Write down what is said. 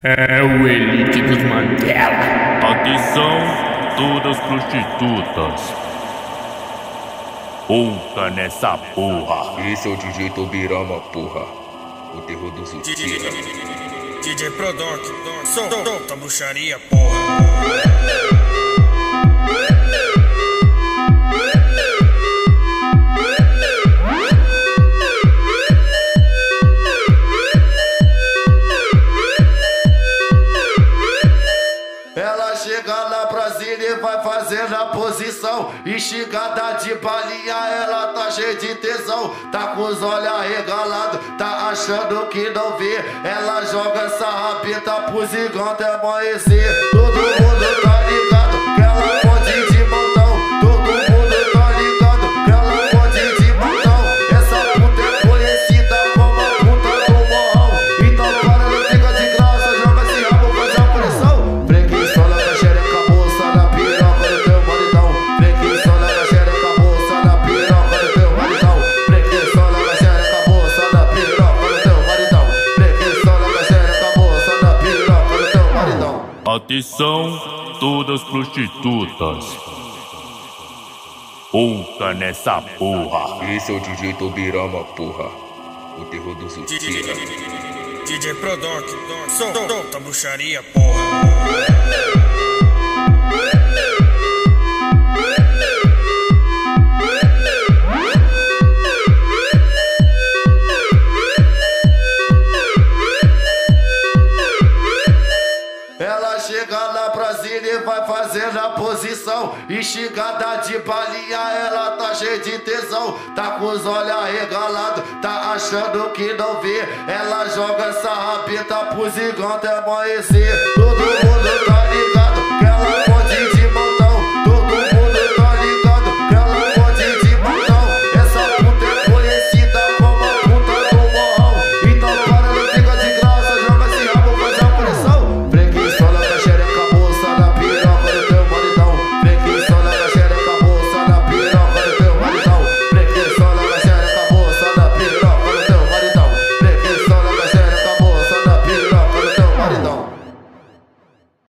É o Elite dos Mandela. Atenção, todas prostitutas. Pouca nessa porra. Esse é o DJ Tobirama, porra. O terror do Zutira. DJ Prodonk, solta a bruxaria, porra. Brasília vai fazendo a posição. Esticada de balinha, ela tá cheia de tesão. Tá com os olhos arregalados, tá achando que não vê. Ela joga essa rabeta pro zigão até amanhecer. Todo mundo Atenção, todas prostitutas. Pouca nessa porra. Esse é o DJ Tobirama, porra. O terror do Zutira. DJ Prodonk, solta a bruxaria, porra. Brasília e vai fazendo a posição. Esticada de balinha, ela tá cheia de tesão. Tá com os olhos arregalados, tá achando que não vê. Ela joga essa rabeta pro até amanhecer. Todo mundo